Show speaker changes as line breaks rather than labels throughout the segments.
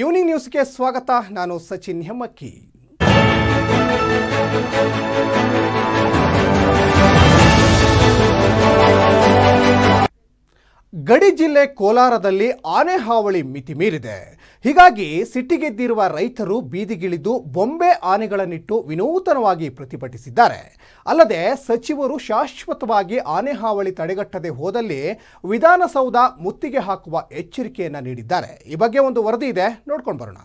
Evening ನ್ಯೂಸ್ಗೆ ಸ್ವಾಗತ. ನಾನು ಸಚಿನ್ ಹೆಮ್ಮಕ್ಕಿ. ಗಡಿ ಜಿಲ್ಲೆ ಕೋಲಾರದಲ್ಲಿ ಆನೆ ಹಾವಳಿ ಮಿತಿ ಮೀರಿದೆ. ಹೀಗಾಗಿ ಸಿಟ್ಟಿಗೆದ್ದಿರುವ ರೈತರು ಬೀದಿಗಿಳಿದು ಬೊಂಬೆ ಆನೆಗಳನ್ನಿಟ್ಟು ವಿನೂತನವಾಗಿ ಪ್ರತಿಭಟಿಸಿದ್ದಾರೆ. ಅಲ್ಲದೆ ಸಚಿವರು ಶಾಶ್ವತವಾಗಿ ಆನೆ ಹಾವಳಿ ತಡೆಗಟ್ಟದೆ ಹೋದಲ್ಲಿ ವಿಧಾನಸೌಧ ಮುತ್ತಿಗೆ ಹಾಕುವ ಎಚ್ಚರಿಕೆಯನ್ನು ನೀಡಿದ್ದಾರೆ. ಈ ಬಗ್ಗೆ ಒಂದು ವರದಿ ಇದೆ. ನೋಡ್ಕೊಂಡು ಬರೋಣ.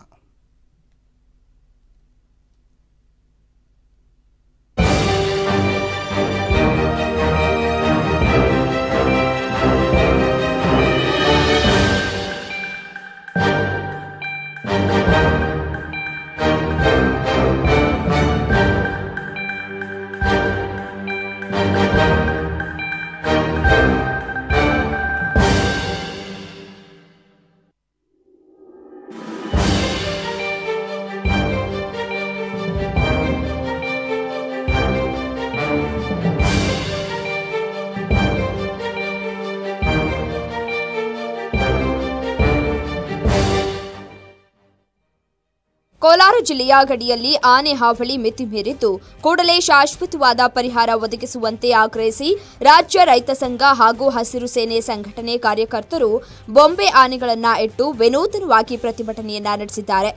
ಜಿಲ್ಲೆಯ ಗಡಿಯಲ್ಲಿ ಆನೆ ಹಾವಳಿ ಮಿತಿ ಮೀರಿದ್ದು, ಕೂಡಲೇ ಶಾಶ್ವತವಾದ ಪರಿಹಾರ ಒದಗಿಸುವಂತೆ ಆಗ್ರಹಿಸಿ ರಾಜ್ಯ ರೈತ ಸಂಘ ಹಾಗೂ ಹಸಿರು ಸೇನೆ ಸಂಘಟನೆ ಕಾರ್ಯಕರ್ತರು ಬೊಂಬೆ ಆನೆಗಳನ್ನ ಇಟ್ಟು ವಿನೂತನವಾಗಿ ಪ್ರತಿಭಟನೆಯನ್ನ ನಡೆಸಿದ್ದಾರೆ.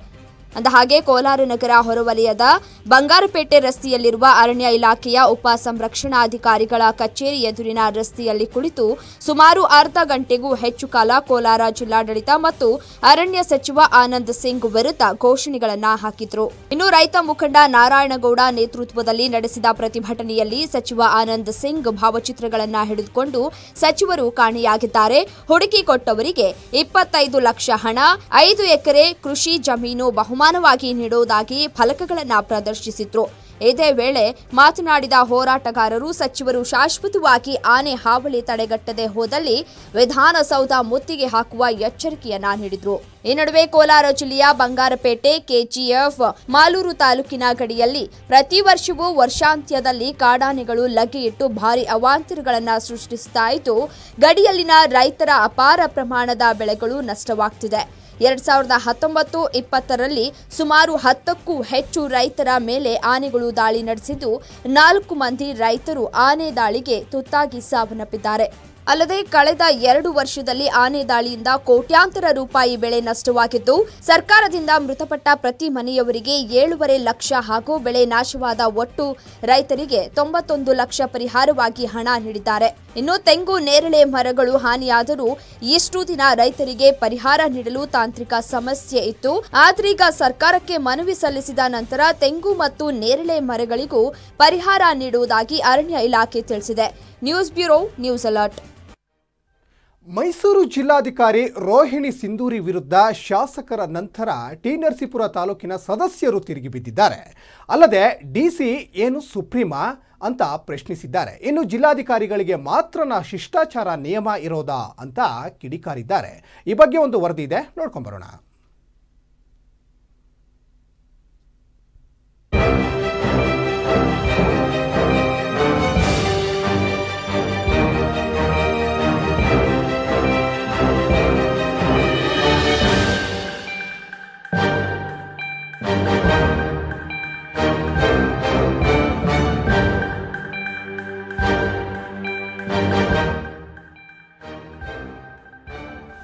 ಅಂದಹಾಗೆ ಕೋಲಾರ ನಗರ ಹೊರವಲಯದ ಬಂಗಾರಪೇಟೆ ರಸ್ತೆಯಲ್ಲಿರುವ ಅರಣ್ಯ ಇಲಾಖೆಯ ಉಪ ಸಂರಕ್ಷಣಾಧಿಕಾರಿಗಳ ಕಚೇರಿ ಎದುರಿನ ರಸ್ತೆಯಲ್ಲಿ ಕುಳಿತು ಸುಮಾರು ಅರ್ಧ ಗಂಟೆಗೂ ಹೆಚ್ಚು ಕಾಲ ಕೋಲಾರ ಜಿಲ್ಲಾಡಳಿತ ಮತ್ತು ಅರಣ್ಯ ಸಚಿವ ಆನಂದ್ ಸಿಂಗ್ ವಿರುದ್ಧ ಘೋಷಣೆಗಳನ್ನು ಹಾಕಿದ್ರು. ಇನ್ನು ರೈತ ಮುಖಂಡ ನಾರಾಯಣಗೌಡ ನೇತೃತ್ವದಲ್ಲಿ ನಡೆಸಿದ ಪ್ರತಿಭಟನೆಯಲ್ಲಿ ಸಚಿವ ಆನಂದ್ ಸಿಂಗ್ ಭಾವಚಿತ್ರಗಳನ್ನು ಹಿಡಿದುಕೊಂಡು ಸಚಿವರು ಕಾಣೆಯಾಗಿದ್ದಾರೆ. ಹುಡುಕಿ ಕೊಟ್ಟವರಿಗೆ ಇಪ್ಪತ್ತೈದು ಲಕ್ಷ ಹಣ, ಐದು ಎಕರೆ ಕೃಷಿ ಜಮೀನು ಬಹುಮಾನವಾಗಿ ನೀಡುವುದಾಗಿ ಫಲಕಗಳನ್ನು ಪ್ರದರ್ಶಿಸಿದ್ರು. ಇದೇ ವೇಳೆ ಮಾತನಾಡಿದ ಹೋರಾಟಗಾರರು ಸಚಿವರು ಶಾಶ್ವತವಾಗಿ ಆನೆ ಹಾವಳಿ ತಡೆಗಟ್ಟದೆ ಹೋದಲ್ಲಿ ವಿಧಾನಸೌಧ ಮುತ್ತಿಗೆ ಹಾಕುವ ಎಚ್ಚರಿಕೆಯನ್ನ ನೀಡಿದ್ರು. ಈ ನಡುವೆ ಕೋಲಾರ ಜಿಲ್ಲೆಯ ಬಂಗಾರಪೇಟೆ ಕೆಜಿಎಫ್ ಮಾಲೂರು ತಾಲೂಕಿನ ಗಡಿಯಲ್ಲಿ ಪ್ರತಿ ವರ್ಷವೂ ವರ್ಷಾಂತ್ಯದಲ್ಲಿ ಕಾಡಾನೆಗಳು ಲಗ್ಗೆಯಿಟ್ಟು ಭಾರಿ ಅವಾಂತರಗಳನ್ನ ಸೃಷ್ಟಿಸುತ್ತಾ ಇದ್ದು, ಗಡಿಯಲ್ಲಿನ ರೈತರ ಅಪಾರ ಪ್ರಮಾಣದ ಬೆಳೆಗಳು ನಷ್ಟವಾಗ್ತಿದೆ. ಎರಡ್ ಸಾವಿರದ ಹತ್ತೊಂಬತ್ತು ಇಪ್ಪತ್ತರಲ್ಲಿ ಸುಮಾರು ಹತ್ತಕ್ಕೂ ಹೆಚ್ಚು ರೈತರ ಮೇಲೆ ಆನೆಗಳು ದಾಳಿ ನಡೆಸಿದ್ದು, ನಾಲ್ಕು ಮಂದಿ ರೈತರು ಆನೆ ದಾಳಿಗೆ ತುತ್ತಾಗಿ ಸಾವನ್ನಪ್ಪಿದ್ದಾರೆ. ಅಲ್ಲದೆ ಕಳೆದ ಎರಡು ವರ್ಷದಲ್ಲಿ ಆನೆ ದಾಳಿಯಿಂದ ಕೋಟ್ಯಾಂತರ ರೂಪಾಯಿ ಬೆಳೆ ನಷ್ಟವಾಗಿದ್ದು, ಸರ್ಕಾರದಿಂದ ಮೃತಪಟ್ಟ ಪ್ರತಿ ಮನೆಯವರಿಗೆ ಏಳೂವರೆ ಲಕ್ಷ ಹಾಗೂ ಬೆಳೆ ನಾಶವಾದ ಒಟ್ಟು ರೈತರಿಗೆ ತೊಂಬತ್ತೊಂದು ಲಕ್ಷ ಪರಿಹಾರವಾಗಿ ಹಣ ನೀಡಿದ್ದಾರೆ. ಇನ್ನು ತೆಂಗು, ನೇರಳೆ ಮರಗಳು ಹಾನಿಯಾದರೂ ಇಷ್ಟು ದಿನ ರೈತರಿಗೆ ಪರಿಹಾರ ನೀಡಲು ತಾಂತ್ರಿಕ ಸಮಸ್ಯೆ ಇತ್ತು. ಆದ್ರೀಗ ಸರ್ಕಾರಕ್ಕೆ ಮನವಿ ಸಲ್ಲಿಸಿದ ನಂತರ ತೆಂಗು ಮತ್ತು ನೇರಳೆ ಮರಗಳಿಗೂ ಪರಿಹಾರ ನೀಡುವುದಾಗಿ ಅರಣ್ಯ ಇಲಾಖೆ ತಿಳಿಸಿದೆ. News bureau, news alert.
Mysuru ಜಿಲ್ಲಾಧಿಕಾರಿ ರೋಹಿಣಿ ಸಿಂಧೂರಿ ವಿರುದ್ಧ ಶಾಸಕರ ನಂತರ ಟಿ ನರಸೀಪುರ ತಾಲೂಕಿನ ಸದಸ್ಯರು ತಿರುಗಿ ಬಿದ್ದಿದ್ದಾರೆ. ಅಲ್ಲದೆ ಡಿಸಿ ಏನು ಸುಪ್ರೀಮಾ ಅಂತ ಪ್ರಶ್ನಿಸಿದ್ದಾರೆ. ಇನ್ನು ಜಿಲ್ಲಾಧಿಕಾರಿಗಳಿಗೆ ಮಾತ್ರನ ಶಿಷ್ಟಾಚಾರ ನಿಯಮ ಇರೋದಾ ಅಂತ ಕಿಡಿಕಾರಿದ್ದಾರೆ. ಈ ಬಗ್ಗೆ ಒಂದು ವರದಿ ಇದೆ. ನೋಡ್ಕೊಂಬರೋಣ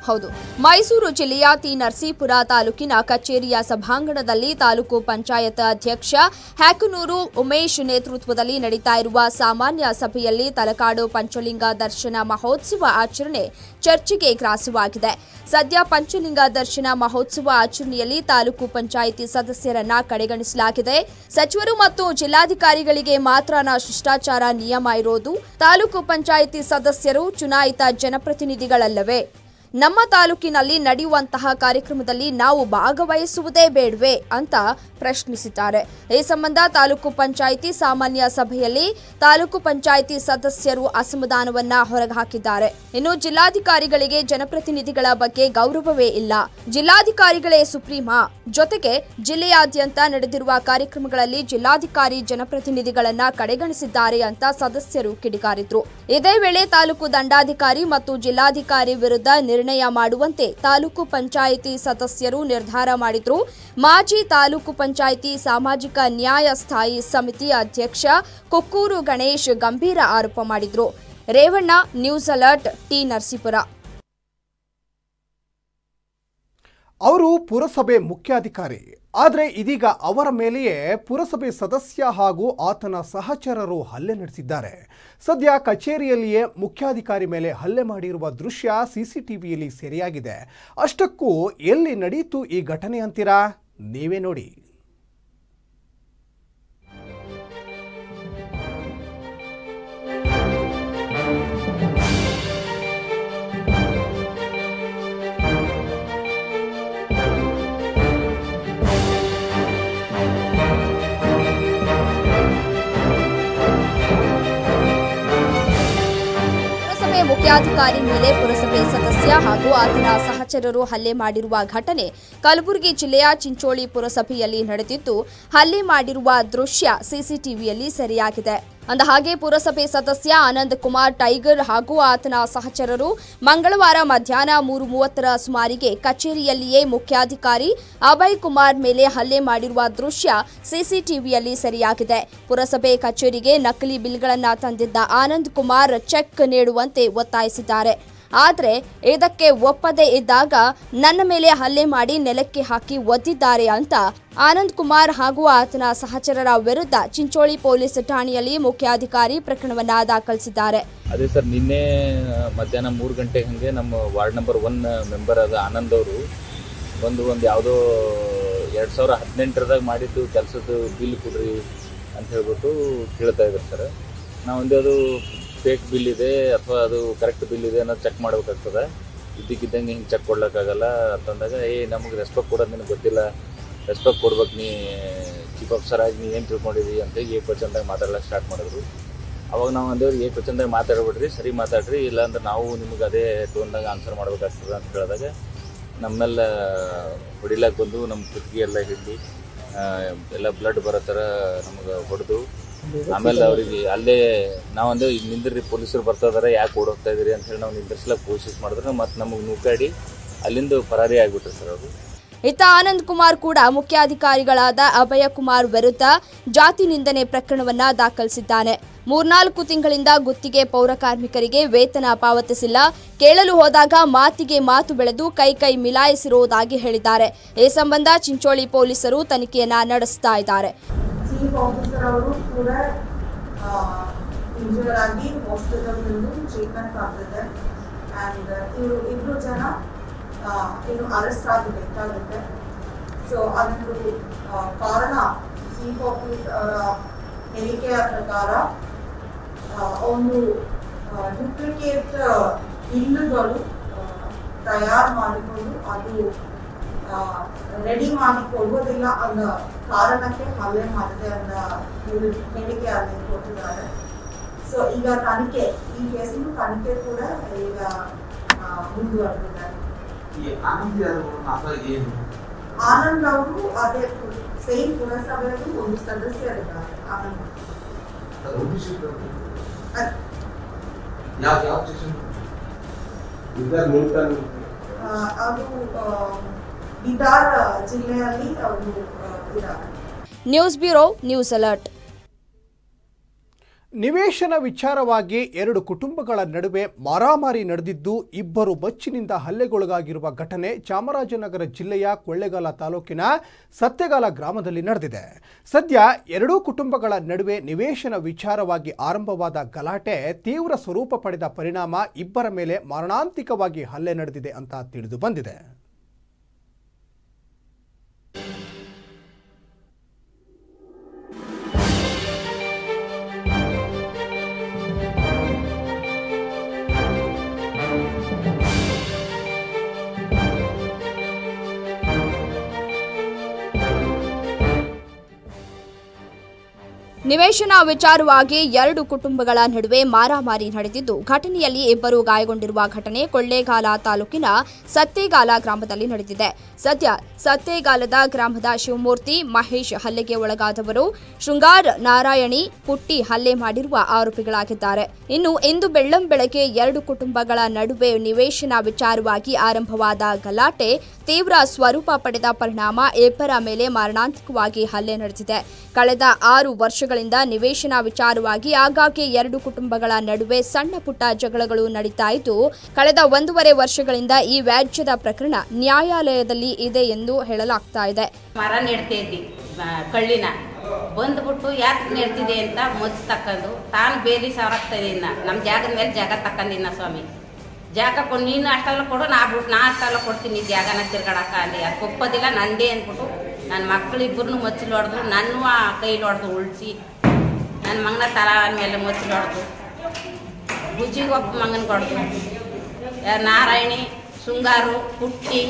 ಹೌದು. ಮೈಸೂರು ಜಿಲ್ಲೆಯ ತಿ ನರಸೀಪುರ ತಾಲೂಕಿನ ಕಚೇರಿಯ ಸಭಾಂಗಣದಲ್ಲಿ ತಾಲೂಕು ಪಂಚಾಯತ್ ಅಧ್ಯಕ್ಷ ಹ್ಯಾಕನೂರು ಉಮೇಶ್ ನೇತೃತ್ವದಲ್ಲಿ ನಡೀತಾ ಇರುವ ಸಾಮಾನ್ಯ ಸಭೆಯಲ್ಲಿ ತಲಕಾಡು ಪಂಚಲಿಂಗ ದರ್ಶನ ಮಹೋತ್ಸವ ಆಚರಣೆ ಚರ್ಚೆಗೆ ಗ್ರಾಸವಾಗಿದೆ. ಸದ್ಯ ಪಂಚಲಿಂಗ ದರ್ಶನ ಮಹೋತ್ಸವ ಆಚರಣೆಯಲ್ಲಿ ತಾಲೂಕು ಪಂಚಾಯಿತಿ ಸದಸ್ಯರನ್ನ ಕಡೆಗಣಿಸಲಾಗಿದೆ. ಸಚಿವರು ಮತ್ತು ಜಿಲ್ಲಾಧಿಕಾರಿಗಳಿಗೆ ಮಾತ್ರನ ಶಿಷ್ಟಾಚಾರ ನಿಯಮ ಇರೋದು, ತಾಲೂಕು ಪಂಚಾಯಿತಿ ಸದಸ್ಯರು ಚುನಾಯಿತ ಜನಪ್ರತಿನಿಧಿಗಳಲ್ಲವೇ? ನಮ್ಮ ತಾಲೂಕಿನಲ್ಲಿ ನಡೆಯುವಂತಹ ಕಾರ್ಯಕ್ರಮದಲ್ಲಿ ನಾವು ಭಾಗವಹಿಸುವುದೇ ಬೇಡವೇ ಅಂತ ಪ್ರಶ್ನಿಸಿದ್ದಾರೆ. ಈ ಸಂಬಂಧ ತಾಲೂಕು ಪಂಚಾಯಿತಿ ಸಾಮಾನ್ಯ ಸಭೆಯಲ್ಲಿ ತಾಲೂಕು ಪಂಚಾಯಿತಿ ಸದಸ್ಯರು ಅಸಮಾಧಾನವನ್ನ ಹೊರಹಾಕಿದ್ದಾರೆ. ಇನ್ನು ಜಿಲ್ಲಾಧಿಕಾರಿಗಳಿಗೆ ಜನಪ್ರತಿನಿಧಿಗಳ ಬಗ್ಗೆ ಗೌರವವೇ ಇಲ್ಲ. ಜಿಲ್ಲಾಧಿಕಾರಿಗಳೇ ಸುಪ್ರೀಮಾ. ಜೊತೆಗೆ ಜಿಲ್ಲೆಯಾದ್ಯಂತ ನಡೆದಿರುವ ಕಾರ್ಯಕ್ರಮಗಳಲ್ಲಿ ಜಿಲ್ಲಾಧಿಕಾರಿ ಜನಪ್ರತಿನಿಧಿಗಳನ್ನ ಕಡೆಗಣಿಸಿದ್ದಾರೆ ಅಂತ ಸದಸ್ಯರು ಕಿಡಿಕಾರಿದ್ರು. ಇದೇ ವೇಳೆ ತಾಲೂಕು ದಂಡಾಧಿಕಾರಿ ಮತ್ತು ಜಿಲ್ಲಾಧಿಕಾರಿ ವಿರುದ್ಧ ನಿರ್ಣಯ ಮಾಡುವಂತೆ ತಾಲೂಕು ಪಂಚಾಯಿತಿ ಸದಸ್ಯರು ನಿರ್ಧಾರ ಮಾಡಿದ್ರು. ಮಾಜಿ ತಾಲೂಕು ಪಂಚಾಯಿತಿ ಸಾಮಾಜಿಕ ನ್ಯಾಯ ಸ್ಥಾಯಿ ಸಮಿತಿ ಅಧ್ಯಕ್ಷ ಕೊಕ್ಕೂರು ಗಣೇಶ್ ಗಂಭೀರ ಆರೋಪ ಮಾಡಿದ್ರು. Revanna, news alert, T Narasipura.
ಅವರು ಪುರಸಭೆ ಮುಖ್ಯಾಧಿಕಾರಿ. ಆದರೆ ಇದೀಗ ಅವರ ಮೇಲೆಯೇ ಪುರಸಭೆ ಸದಸ್ಯ ಹಾಗೂ ಆತನ ಸಹಚರರು ಹಲ್ಲೆ ನಡೆಸಿದ್ದಾರೆ. ಸದ್ಯ ಕಚೇರಿಯಲ್ಲಿಯೇ ಮುಖ್ಯಾಧಿಕಾರಿ ಮೇಲೆ ಹಲ್ಲೆ ಮಾಡಿರುವ ದೃಶ್ಯ ಸಿಸಿಟಿವಿಯಲ್ಲಿ ಸೆರೆಯಾಗಿದೆ. ಅಷ್ಟಕ್ಕೂ ಎಲ್ಲಿ ನಡೆಯಿತು ಈ ಘಟನೆ ಅಂತೀರಾ? ನೀವೇ ನೋಡಿ.
ಮುಖ್ಯಾಧಿಕಾರಿ ಮೇಲೆ ಪುರಸಭೆ ಸದಸ್ಯ ಹಾಗೂ ಆತನ ಸಹಚರರು ಹಲ್ಲೆ ಮಾಡಿರುವ ಘಟನೆ ಕಲಬುರಗಿ ಜಿಲ್ಲೆಯ ಚಿಂಚೋಳಿ ಪುರಸಭೆಯಲ್ಲಿ ನಡೆದಿದ್ದು, ಹಲ್ಲೆ ಮಾಡಿರುವ ದೃಶ್ಯ ಸಿಸಿಟಿವಿಯಲ್ಲಿ ಸೆರೆಯಾಗಿದೆ. ಅಂದಹಾಗೆ ಪುರಸಭೆ ಸದಸ್ಯ ಆನಂದ್ ಕುಮಾರ್ ಟೈಗರ್ ಹಾಗೂ ಆತನ ಸಹಚರರು ಮಂಗಳವಾರ ಮಧ್ಯಾಹ್ನ ಮೂರು ಮೂವತ್ತರ ಸುಮಾರಿಗೆ ಕಚೇರಿಯಲ್ಲಿಯೇ ಮುಖ್ಯಾಧಿಕಾರಿ ಅಭಯ್ ಕುಮಾರ್ ಮೇಲೆ ಹಲ್ಲೆ ಮಾಡಿರುವ ದೃಶ್ಯ ಸಿಸಿಟಿವಿಯಲ್ಲಿ ಸೆರೆಯಾಗಿದೆ. ಪುರಸಭೆ ಕಚೇರಿಗೆ ನಕಲಿ ಬಿಲ್ಗಳನ್ನು ತಂದಿದ್ದ ಆನಂದ್ ಕುಮಾರ್ ಚೆಕ್ ನೀಡುವಂತೆ ಒತ್ತಾಯಿಸಿದ್ದಾರೆ. ಆದರೆ ಇದಕ್ಕೆ ಒಪ್ಪದೇ ಇದ್ದಾಗ ನನ್ನ ಮೇಲೆ ಹಲ್ಲೆ ಮಾಡಿ ನೆಲಕ್ಕೆ ಹಾಕಿ ಒದ್ದಿದ್ದಾರೆ ಅಂತ ಆನಂದ್ ಕುಮಾರ್ ಹಾಗೂ ಆತನ ಸಹಚರರ ವಿರುದ್ಧ ಚಿಂಚೋಳಿ ಪೊಲೀಸ್ ಠಾಣೆಯಲ್ಲಿ ಮುಖ್ಯಾಧಿಕಾರಿ ಪ್ರಕರಣವನ್ನ ದಾಖಲಿಸಿದ್ದಾರೆ.
ಅದೇ ಸರ್, ನಿನ್ನೆ ಮಧ್ಯಾಹ್ನ ಮೂರು ಗಂಟೆ ಹಂಗೆ ನಮ್ಮ ವಾರ್ಡ್ ನಂಬರ್ ಒನ್ ಮೆಂಬರ್ ಆದ ಆನಂದ್ ಅವರು ಒಂದು ಒಂದು ಯಾವುದೋ ಎರಡು ಸಾವಿರ ಹದಿನೆಂಟರದಾಗ ಮಾಡಿದ್ದು ಕೆಲಸದ ಬಿಲ್ ಕೊಡ್ರಿ ಅಂತ ಹೇಳ್ಬಿಟ್ಟು ಕೇಳ್ತಾ ಇದ್ದಾರೆ ಸರ್. ನಾವು ಒಂದು ಅದು ಫೇಕ್ ಬಿಲ್ ಇದೆ ಅಥವಾ ಅದು ಕರೆಕ್ಟ್ ಬಿಲ್ ಇದೆ ಅನ್ನೋದು ಚೆಕ್ ಮಾಡ್ಬೇಕಾಗ್ತದೆ. ಇದ್ದಕ್ಕಿದ್ದಂಗೆ ಹಿಂಗೆ ಚೆಕ್ ಕೊಡ್ಲಿಕ್ಕಾಗಲ್ಲ ಅಂತಂದಾಗ ಏ, ನಮಗೆ ರೆಸ್ಪೆಕ್ಟ್ ಕೊಡೋದು ನಿನಗೆ ಗೊತ್ತಿಲ್ಲ. ರೆಸ್ಪೆಕ್ಟ್ ಕೊಡ್ಬೇಕು ನೀ ಚೀಫ್ ಆಫೀಸರ್ ಆಗಿ ನೀ ಏನು ತಿಳ್ಕೊಂಡಿದ್ದೀವಿ ಅಂತ ಏ ಕ್ವಶನ್ದಾಗ ಮಾತಾಡ್ಲಿಕ್ಕೆ ಸ್ಟಾರ್ಟ್ ಮಾಡಿದ್ರು. ಅವಾಗ ನಾವು ಅಂದೇವ್ರು ಏ ಕ್ವಶನ್ದಾಗ ಮಾತಾಡ್ಬಿಡ್ರಿ ಸರಿ ಮಾತಾಡ್ರಿ. ಇಲ್ಲಾಂದ್ರೆ ನಾವು ನಿಮಗೆ ಅದೇ ಟೋನ್ದಾಗ ಆನ್ಸರ್ ಮಾಡ್ಬೇಕಾಗ್ತದೆ. ಅಂತ ಹೇಳಿದಾಗ ನಮ್ಮೆಲ್ಲ ಹೊಡಿಲಾಕ್ ಬಂದು ನಮ್ಮ ಕುತ್ತಿಗೆ ಎಲ್ಲ ಹಿಡ್ದು ಎಲ್ಲ ಬ್ಲಡ್ ಬರೋ ಥರ ನಮಗೆ ಹೊಡೆದು ಆಮೇಲೆ ಅವ್ರಿಗೆ ಅಲ್ಲೇ ನಾವು ಅಂದ್ರೆ ಈಗ ನಿಂದ್ರಿ ಪೊಲೀಸರು ಬರ್ತಾ ಇದಾರೆ ಯಾಕೆ ಓಡೋಗ್ತಾ ಇದೀರಿ ಅಂತ ಹೇಳಿ ನಾವು ನಿಂದ್ರಿಸ್ಲಕ್ಕೆ ಕೋಶಿಸ್ ಮಾಡಿದ್ರೆ. ಮತ್ತೆ ನಮಗೆ ನೂಕಾಡಿ ಅಲ್ಲಿಂದ ಪರಾರಿ ಆಗಿಬಿಟ್ರು ಸರ್ ಅವರು.
ಇತ್ತ ಆನಂದ್ ಕುಮಾರ್ ಕೂಡ ಮುಖ್ಯಾಧಿಕಾರಿಗಳಾದ ಅಭಯ ಕುಮಾರ್ ವಿರುದ್ಧ ಜಾತಿ ನಿಂದನೆ ಪ್ರಕರಣವನ್ನ ದಾಖಲಿಸಿದ್ದಾನೆ. ಮೂರ್ನಾಲ್ಕು ತಿಂಗಳಿಂದ ಗುತ್ತಿಗೆ ಪೌರ ಕಾರ್ಮಿಕರಿಗೆ ವೇತನ ಪಾವತಿಸಿಲ್ಲ. ಕೇಳಲು ಹೋದಾಗ ಮಾತಿಗೆ ಮಾತು ಬೆಳೆದು ಕೈ ಕೈ ಮಿಲಾಯಿಸಿರುವುದಾಗಿ ಹೇಳಿದ್ದಾರೆ. ಈ ಸಂಬಂಧ ಚಿಂಚೋಳಿ ಪೊಲೀಸರು ತನಿಖೆಯನ್ನ ನಡೆಸ್ತಾ ಇದ್ದಾರೆ.
ಚೀಫ್ ಆಫೀಸರ್ ಅವರು ಕೂಡ ಇಂಜೂರ್ ಆಗಿ ಹಾಸ್ಪಿಟಲ್ ಟ್ರೀಟ್ಮೆಂಟ್ ಆಗ್ತಿದೆ ಆ್ಯಂಡ್ ಇವರು ಇಬ್ರು ಜನ ಇನ್ನು ಅರೆಸ್ಟ್ ಆಗಬೇಕಾಗುತ್ತೆ ಸೊ ಅದೊಂದು ಕಾರಣ. ಚೀಫ್ ಆಫೀಸ್ ಅವರ ಹೇಳಿಕೆಯ ಪ್ರಕಾರ ಒಂದು ಡೂಪ್ಲಿಕೇಟ್ ಬಿಲ್ಲುಗಳು ತಯಾರು ಮಾಡಿಕೊಂಡು ಅದು ರೆಡಿ ಮಾಡಿ ಕೊಡುವುದಿಲ್ಲ ಅನ್ನೋ ಕಾರಣಕ್ಕೆ ಹಲ್ಲೆ ಮಾಡಿದೆ ಅನ್ನೋ ಇವ್ರು ಹೇಳಿಕೆ ಅಲ್ಲಿ ಕೊಟ್ಟಿದ್ದಾರೆ ಸೊ ಈಗ ತನಿಖೆ ಈ ಕೇಸಿನ ತನಿಖೆ ಕೂಡ ಈಗ ಆ, ಮುಂದುವರೆದಿದೆ
ಈ ಆನಂದಿ ಅವರು ಮಾತ್ರ ಏನು
ಆನಂದ್ ಅವರು ಅದೇ ಸೇಮ್ ಪುರಸಭೆಯಲ್ಲಿ ಒಂದು ಸದಸ್ಯರಿದ್ದಾರೆ ಆನಂದ್
ಅದು ಒಬಿಸಿ
ಅದ್-
ಯಾವ ಯಾವ ಸೆಕ್ಷನ್
ಇದರ ನ್ಯೂಟನ್
ಆ, ಅದು ಆ, ಬೀದರ್ ಜಿಲ್ಲೆಯಲ್ಲಿ ಅವರು ಆ, ಇದ್ದಾರೆ
ನ್ಯೂಸ್ ಬ್ಯೂರೋ ನ್ಯೂಸ್ ಅಲರ್ಟ್.
ನಿವೇಶನ ವಿಚಾರವಾಗಿ ಎರಡು ಕುಟುಂಬಗಳ ನಡುವೆ ಮಾರಾಮಾರಿ ನಡೆದಿದ್ದು ಇಬ್ಬರು ಬಚ್ಚಿನಿಂದ ಹಲ್ಲೆಗೊಳಗಾಗಿರುವ ಘಟನೆ ಚಾಮರಾಜನಗರ ಜಿಲ್ಲೆಯ ಕೊಳ್ಳೇಗಾಲ ತಾಲೂಕಿನ ಸತ್ಯಗಾಲ ಗ್ರಾಮದಲ್ಲಿ ನಡೆದಿದೆ. ಸದ್ಯ ಎರಡೂ ಕುಟುಂಬಗಳ ನಡುವೆ ನಿವೇಶನ ವಿಚಾರವಾಗಿ ಆರಂಭವಾದ ಗಲಾಟೆ ತೀವ್ರ ಸ್ವರೂಪ ಪಡೆದ ಪರಿಣಾಮ ಇಬ್ಬರ ಮೇಲೆ ಮಾರಣಾಂತಿಕವಾಗಿ ಹಲ್ಲೆ ನಡೆದಿದೆ ಅಂತ ತಿಳಿದು ಬಂದಿದೆ.
ನಿವೇಶನ ವಿಚಾರವಾಗಿ ಎರಡು ಕುಟುಂಬಗಳ ನಡುವೆ ಮಾರಾಮಾರಿ ನಡೆದಿದ್ದು, ಘಟನೆಯಲ್ಲಿ ಇಬ್ಬರು ಗಾಯಗೊಂಡಿರುವ ಘಟನೆ ಕೊಳ್ಳೇಗಾಲ ತಾಲೂಕಿನ ಸತ್ತೇಗಾಲ ಗ್ರಾಮದಲ್ಲಿ ನಡೆದಿದೆ. ಸದ್ಯ ಸತ್ತೇಗಾಲದ ಗ್ರಾಮದ ಶಿವಮೂರ್ತಿ ಮಹೇಶ್ ಹಲ್ಲೆಗೆ ಒಳಗಾದವರು ಶೃಂಗಾರ್ ನಾರಾಯಣಿ ಪುಟ್ಟಿ ಹಲ್ಲೆ ಮಾಡಿರುವ ಆರೋಪಿಗಳಾಗಿದ್ದಾರೆ. ಇನ್ನು ಇಂದು ಬೆಳ್ಳಂ ಬೆಳಗ್ಗೆ ಎರಡು ಕುಟುಂಬಗಳ ನಡುವೆ ನಿವೇಶನ ವಿಚಾರವಾಗಿ ಆರಂಭವಾದ ಗಲಾಟೆ ತೀವ್ರ ಸ್ವರೂಪ ಪಡೆದ ಪರಿಣಾಮ ಇಬ್ಬರ ಮೇಲೆ ಮಾರಣಾಂತಿಕವಾಗಿ ಹಲ್ಲೆ ನಡೆದಿದೆ ಕಳೆದ ಆರು ವರ್ಷಗಳಿಂದ ನಿವೇಶನ ವಿಚಾರವಾಗಿ ಆಗಾಗ್ಗೆ ಎರಡು ಕುಟುಂಬಗಳ ನಡುವೆ ಸಣ್ಣ ಪುಟ್ಟ ಜಗಳಗಳು ನಡೀತಾ ಇದ್ದು, ಕಳೆದ ಒಂದೂವರೆ ವರ್ಷಗಳಿಂದ ಈ ವ್ಯಾಜ್ಯದ ಪ್ರಕರಣ ನ್ಯಾಯಾಲಯದಲ್ಲಿ ಇದೆ ಎಂದು ಹೇಳಲಾಗ್ತಾ ಇದೆ.
ಮರ ನೆಡ್ತಿದ್ವಿ ಕಳ್ಳಿನ. ಬಂದ್ಬಿಟ್ಟು ಯಾಕೆ ನೆಡ್ತಿದೆ ಅಂತ ಮೊಜ್ಜು ತಕ್ಕಂಡು ತಾನು ಬೇಲಿ ಇನ್ನ ನಮ್ಮ ಜಾಗದ ಮೇಲೆ ಜಾಗ ತಕ್ಕಂದಿನ್ನ ಸ್ವಾಮಿ. ಜಾಗ ಕೊಡು ನೀನು ಅಷ್ಟೆಲ್ಲ ಕೊಡು ನಾ ಬಿಟ್ಟು ನಾ ಅಷ್ಟೆಲ್ಲ ಕೊಡ್ತೀನಿ ಜಾಗನ ತಿರ್ಗಾಡಕ್ಕ ಅಲ್ಲಿ. ಅದು ಒಪ್ಪೋದಿಲ್ಲ ನಂದೇ ಅಂದ್ಬಿಟ್ಟು ನನ್ನ ಮಕ್ಕಳಿಬ್ಬರನ್ನು ಮಚ್ಚಲು ಹೊಡೆದು ನನ್ನ ಕೈಲಿ ಹೊಡೆದು ಉಳಿಸಿ ನನ್ನ ಮಗನ ತಲ ಮೇಲೆ ಮಚ್ಚಲು ಹೊಡೆದು ಬುಜ್ಜಿಗೆ ಒಬ್ಬ ಮಗನ ಕೊಡ್ದು. ನಾರಾಯಣಿ ಶೃಂಗಾರು ಪುಟ್ಟಿ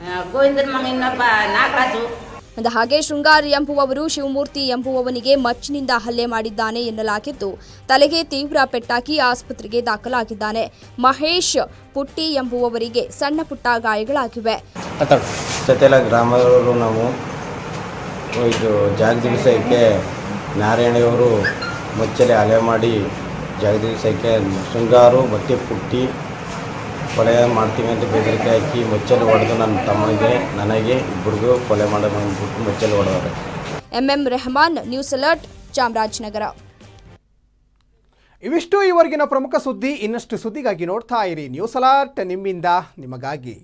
ಆ, ಗೋವಿಂದನ ಮಗ ಇನ್ನೊಬ್ಬ ನಾಗರಾಜು.
ಅಂದ ಹಾಗೆ ಶೃಂಗಾರ್ ಎಂಬುವವರು ಶಿವಮೂರ್ತಿ ಎಂಬುವವನಿಗೆ ಮಚ್ಚಿನಿಂದ ಹಲ್ಲೆ ಮಾಡಿದ್ದಾನೆ ಎನ್ನಲಾಗಿದ್ದು ತಲೆಗೆ ತೀವ್ರ ಪೆಟ್ಟಾಕಿ ಆಸ್ಪತ್ರೆಗೆ ದಾಖಲಾಗಿದ್ದಾನೆ. ಮಹೇಶ್ ಪುಟ್ಟಿ ಎಂಬುವವರಿಗೆ ಸಣ್ಣ ಪುಟ್ಟ ಗಾಯಗಳಾಗಿವೆ.
ಸತ್ಯಲ ಗ್ರಾಮದವರು ನಾವು ಇದು ಜಾಗದಿರಿಸೋಕ್ಕೆ ನಾರಾಯಣಿಯವರು ಮುಚ್ಚಲೆ ಹಲೆ ಮಾಡಿ ಜಾಗದಿರಿಸೋಕ್ಕೆ ಶೃಂಗಾರು ಮತ್ತು ಪುಟ್ಟಿ ಕೊಲೆ ಮಾಡ್ತೀವಿ ಅಂತ ಬೆದರಿಕೆ ಹಾಕಿ ಮುಚ್ಚಲು ಹೊಡೆದು ನನ್ನ ತಮ್ಮನಿಗೆ ನನಗೆ ಇಬ್ಬರಿಗೂ ಕೊಲೆ ಮಾಡೋದು ಅಂದ್ಬಿಟ್ಟು ಮುಚ್ಚಲು ಹೊಡೆದವ್ರೆ.
MM Rehman news alert Chamarajanagar.
ಇವಿಷ್ಟು ಈವರೆಗಿನ ಪ್ರಮುಖ ಸುದ್ದಿ ಇನ್ನಷ್ಟು ಸುದ್ದಿಗಾಗಿ ನೋಡ್ತಾ ಇರಿ ನ್ಯೂಸ್ ಅಲರ್ಟ್ ನಿಮ್ಮಿಂದ ನಿಮಗಾಗಿ.